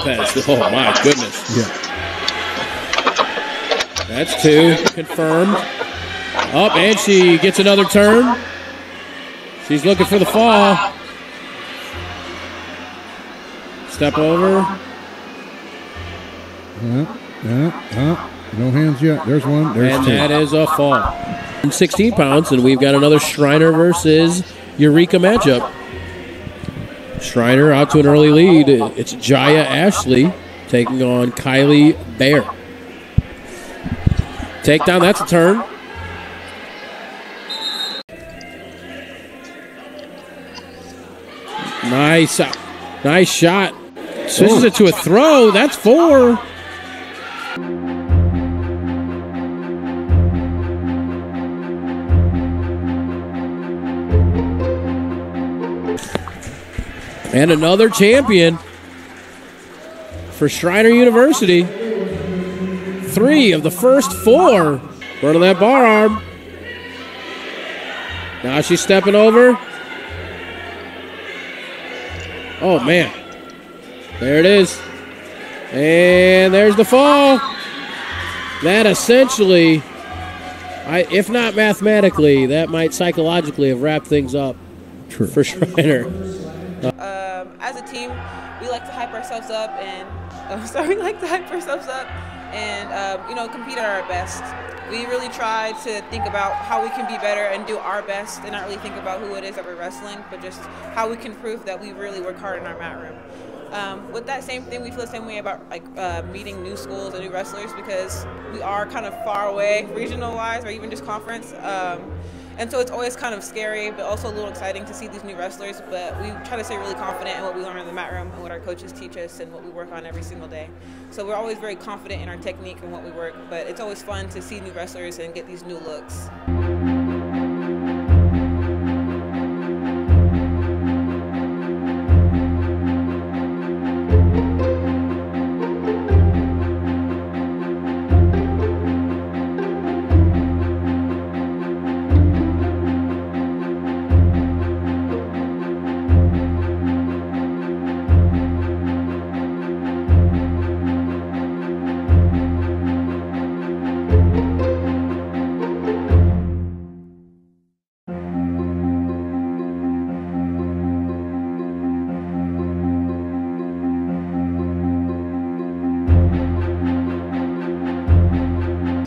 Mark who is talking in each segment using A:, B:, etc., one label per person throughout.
A: Oh my goodness.
B: Yeah.
A: That's two. Confirmed. Up, and she gets another turn. She's looking for the fall. Step over.
B: Uh, uh, uh, no hands yet. There's one. There's
A: And
B: two.
A: that is a fall. 16 pounds, and we've got another Schreiner versus Eureka matchup. Schreiner out to an early lead. It's Jaya Ashley taking on Kylie Bear. Takedown, that's a turn. Nice, uh, nice shot. Switches it to a throw. That's four. And another champion for Schreiner University. Three of the first four. Front of that bar arm. Now she's stepping over. Oh, man. There it is. And there's the fall. That essentially, I, if not mathematically, that might psychologically have wrapped things up
B: True.
A: for Schreiner.
C: um, as a team, we like to hype ourselves up and oh, sorry, we like to hype ourselves up and um, you know compete at our best. We really try to think about how we can be better and do our best, and not really think about who it is that we're wrestling, but just how we can prove that we really work hard in our mat room. Um, with that same thing, we feel the same way about like uh, meeting new schools and new wrestlers because we are kind of far away, regional wise, or even just conference. Um, and so it's always kind of scary, but also a little exciting to see these new wrestlers. But we try to stay really confident in what we learn in the mat room and what our coaches teach us and what we work on every single day. So we're always very confident in our technique and what we work. But it's always fun to see new wrestlers and get these new looks.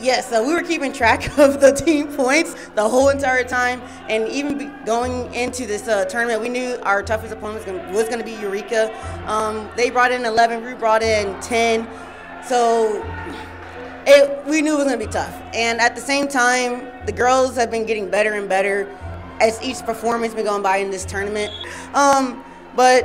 D: Yes, so we were keeping track of the team points the whole entire time, and even going into this uh, tournament, we knew our toughest opponent was going to be Eureka. Um, they brought in 11, we brought in 10, so it, we knew it was going to be tough. And at the same time, the girls have been getting better and better as each performance been going by in this tournament. Um, but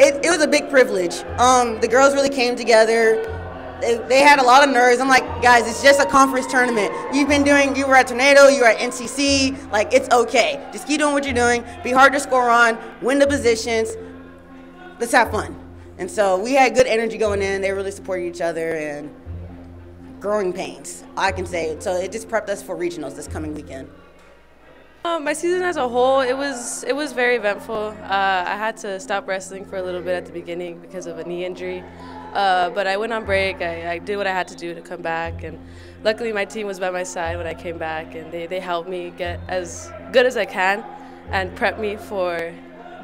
D: it, it was a big privilege. Um, the girls really came together they, had a lot of nerves. I'm like, guys, it's just a conference tournament. You've been doing, you were at Tornado, you were at NCC. Like, it's okay. Just keep doing what you're doing. Be hard to score on. Win the positions. Let's have fun. And so we had good energy going in. They really supported each other and growing pains, I can say. So it just prepped us for regionals this coming weekend.
E: Um, my season as a whole, it was it was very eventful. Uh, I had to stop wrestling for a little bit at the beginning because of a knee injury. Uh, but I went on break. I, I, did what I had to do to come back, and luckily my team was by my side when I came back, and they, they helped me get as good as I can, and prep me for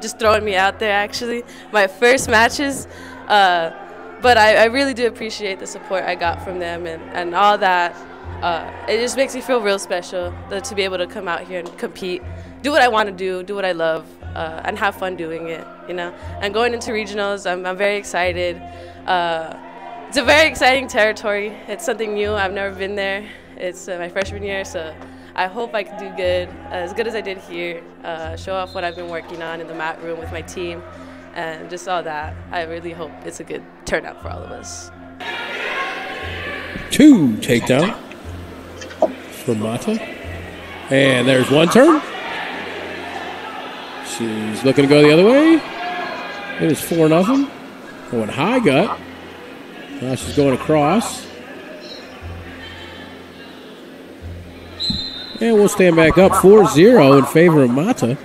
E: just throwing me out there. Actually, my first matches. Uh, but I, I, really do appreciate the support I got from them and, and all that. Uh, it just makes me feel real special to be able to come out here and compete, do what I want to do, do what I love, uh, and have fun doing it. You know, and going into regionals, I'm, I'm very excited. Uh, it's a very exciting territory. It's something new. I've never been there. It's uh, my freshman year, so I hope I can do good, as good as I did here. Uh, show off what I've been working on in the mat room with my team, and just all that. I really hope it's a good turnout for all of us.
A: Two takedown for Mata, and there's one turn. She's looking to go the other way. It is four nothing. Going high gut. Now she's going across. And we'll stand back up 4 0 in favor of Mata.